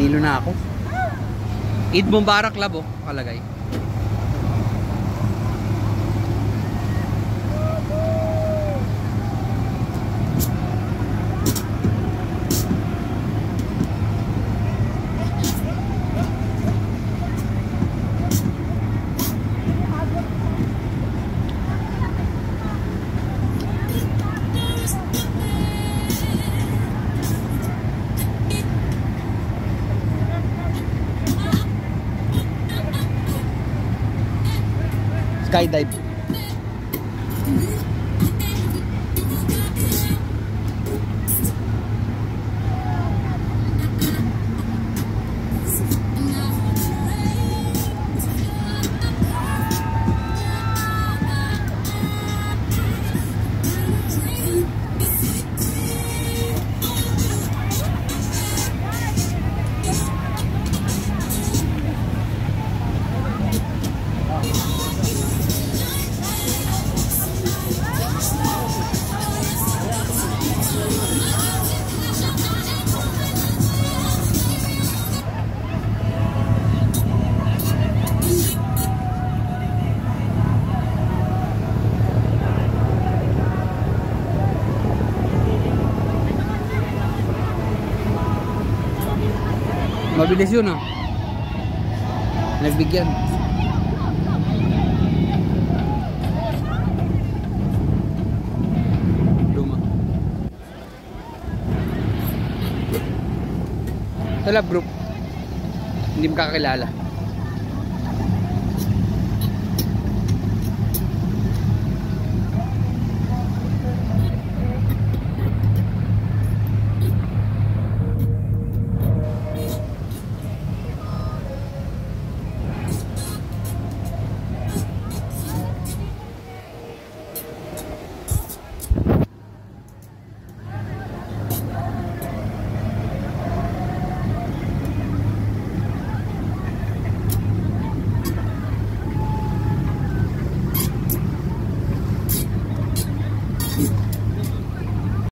Nahilo na ako. Eid Mubarak Lab oh, kalagay. Skydive. Mabilis yun ah. Nagbigyan. Luma. Sa group. Hindi mo kakilala.